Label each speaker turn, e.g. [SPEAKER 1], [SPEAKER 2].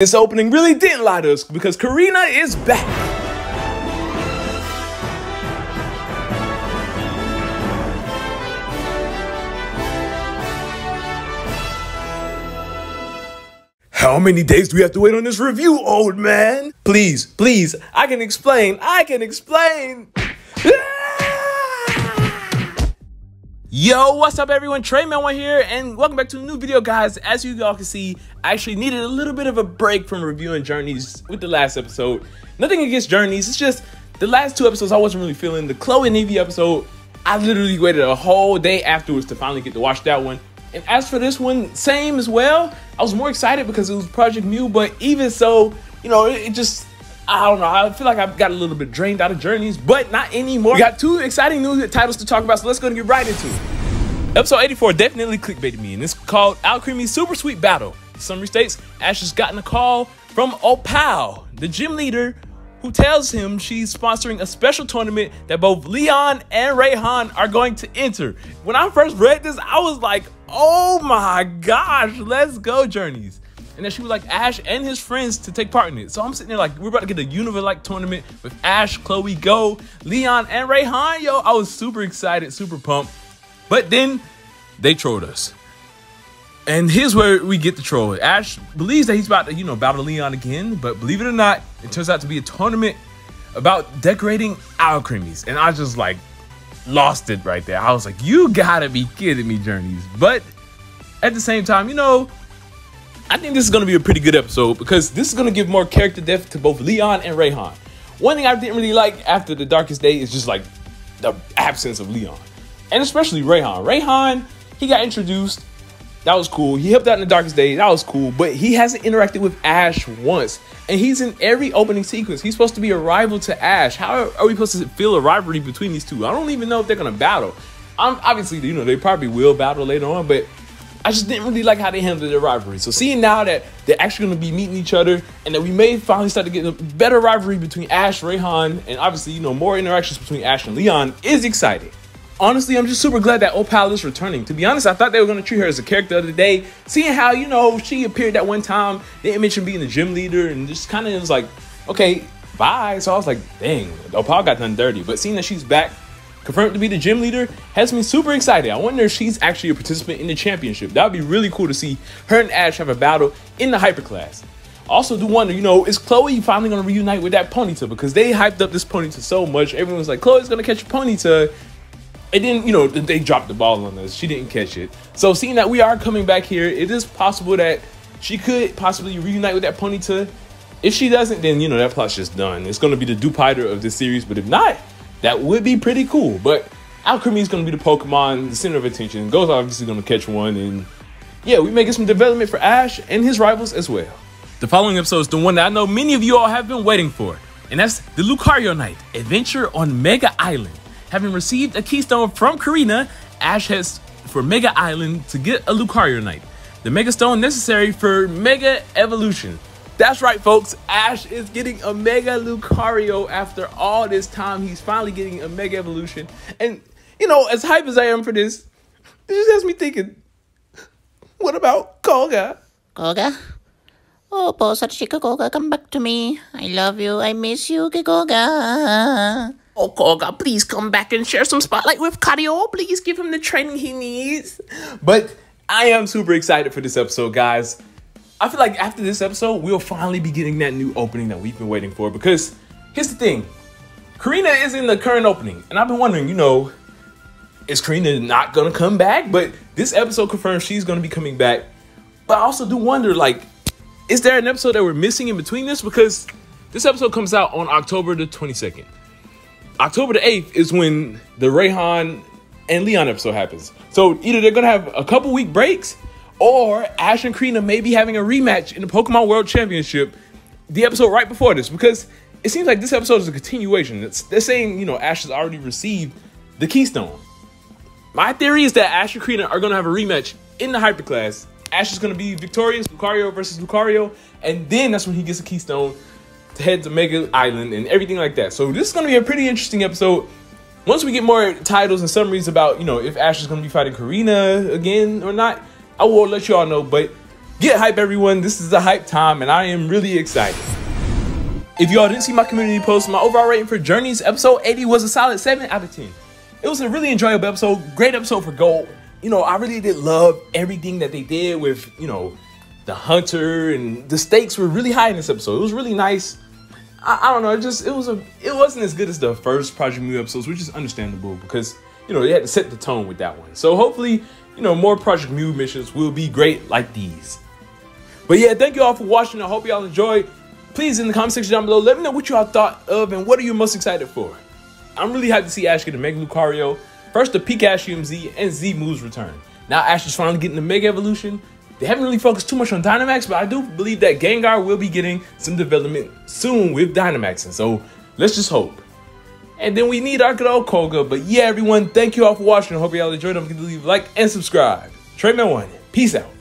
[SPEAKER 1] This opening really didn't lie to us because Korrina is back. How many days do we have to wait on this review, old man? Please, please, I can explain. I can explain. Yo, what's up everyone? Treman1 here and welcome back to a new video guys. As you all can see, I actually needed a little bit of a break from reviewing Journeys with the last episode. Nothing against Journeys, it's just the last two episodes I wasn't really feeling. The Chloe and Evie episode, I literally waited a whole day afterwards to finally get to watch that one. And as for this one, same as well. I was more excited because it was Project Mew, but even so, you know, it just I don't know. I feel like I've got a little bit drained out of Journeys, but not anymore. We got two exciting new titles to talk about, so let's go and get right into it. Episode 84 definitely clickbaited me, and it's called Alcremie Super Sweet Battle. Summary states Ash has gotten a call from Opal, the gym leader, who tells him she's sponsoring a special tournament that both Leon and Raihan are going to enter. When I first read this, I was like, oh my gosh, let's go, Journeys and then she was like Ash and his friends to take part in it. So I'm sitting there like, we're about to get a Unova like tournament with Ash, Chloe, Goh, Leon, and Raihan. Yo, I was super excited, super pumped. But then they trolled us. And here's where we get the troll. Ash believes that he's about to, you know, battle Leon again, but believe it or not, it turns out to be a tournament about decorating Alcremies. And I just like lost it right there. I was like, you gotta be kidding me, Journeys. But at the same time, you know, I think this is going to be a pretty good episode because this is going to give more character depth to both Leon and Raihan. One thing I didn't really like after the Darkest Day is just like the absence of Leon, and especially Raihan. Rayhan, he got introduced. That was cool. He helped out in the Darkest Day. That was cool. But he hasn't interacted with Ash once. And he's in every opening sequence. He's supposed to be a rival to Ash. How are we supposed to feel a rivalry between these two? I don't even know if they're going to battle. I'm obviously, you know, they probably will battle later on, but I just didn't really like how they handled their rivalry. So seeing now that they're actually going to be meeting each other and that we may finally start to get a better rivalry between Ash, Raihan, and obviously, you know, more interactions between Ash and Leon is exciting. Honestly, I'm just super glad that Opal is returning. To be honest, I thought they were going to treat her as a character of the day. Seeing how, you know, she appeared that one time, they didn't being the gym leader, and just kind of was like, okay, bye. So I was like, dang, Opal got done dirty. But seeing that she's back, confirmed to be the gym leader, has me super excited. I wonder if she's actually a participant in the championship. That would be really cool to see her and Ash have a battle in the hyper class. Also, do wonder, you know, is Chloe finally going to reunite with that Ponyta? Because they hyped up this Ponyta so much. Everyone's like, Chloe's going to catch a Ponyta. And then, you know, they dropped the ball on us. She didn't catch it. So, seeing that we are coming back here, it is possible that she could possibly reunite with that Ponyta. If she doesn't, then, you know, that plot's just done. It's going to be the Dewpider of this series. But if not, that would be pretty cool. But Alcremie is going to be the Pokemon, the center of attention. Goh's obviously going to catch one. And yeah, we making some development for Ash and his rivals as well. The following episode is the one that I know many of you all have been waiting for. And that's the Lucarionite, Adventure on Mega Island. Having received a keystone from Korrina, Ash heads for Mega Island to get a Lucarionite. The Mega Stone necessary for Mega Evolution. That's right, folks. Ash is getting a Mega Lucario after all this time. He's finally getting a Mega Evolution. And, you know, as hype as I am for this, this just has me thinking, what about Koga?
[SPEAKER 2] Koga? Oh, po, Chica Koga, come back to me. I love you. I miss you, Koga.
[SPEAKER 1] Oh, Koga, please come back and share some spotlight with Kario. Please give him the training he needs. But I am super excited for this episode, guys. I feel like after this episode, we'll finally be getting that new opening that we've been waiting for. Because here's the thing Korrina is in the current opening. And I've been wondering, you know, is Korrina not going to come back? But this episode confirms she's going to be coming back. But I also do wonder, like, is there an episode that we're missing in between this? Because this episode comes out on October the 22nd. October the 8th is when the Raihan and Leon episode happens. So either they're going to have a couple week breaks or Ash and Korrina may be having a rematch in the Pokemon World Championship, the episode right before this, because it seems like this episode is a continuation. It's, they're saying, you know, Ash has already received the Keystone. My theory is that Ash and Korrina are going to have a rematch in the Hyper Class. Ash is going to be victorious, Lucario versus Lucario, and then that's when he gets a Keystone to head to Mega Island and everything like that. So this is going to be a pretty interesting episode. Once we get more titles and summaries about, you know, if Ash is going to be fighting Korrina again or not, I will let you all know. But Get hype, everyone. This is the hype time, and I am really excited. If y'all didn't see my community post, my overall rating for Journeys episode 80 was a solid 7 out of 10. It was a really enjoyable episode, great episode for Gold. You know, I really did love everything that they did with, you know, the hunter and the stakes were really high in this episode. It was really nice. I, I don't know, it just it was a it wasn't as good as the first Project Mew episodes, which is understandable because you know they had to set the tone with that one. So hopefully, you know, more Project Mew missions will be great like these. But yeah, thank you all for watching. I hope y'all enjoyed please in the comment section down below, let me know what y'all thought of and what are you most excited for. I'm really hyped to see Ash get a Mega Lucario, first the Pikachu and Z moves return. Now Ash is finally getting the Mega Evolution. They haven't really focused too much on Dynamax, but I do believe that Gengar will be getting some development soon with Dynamax, and so let's just hope. And then we need our good old Koga, but yeah, everyone, thank you all for watching. I hope y'all enjoyed. Don't forget to leave like and subscribe. Treman1, peace out.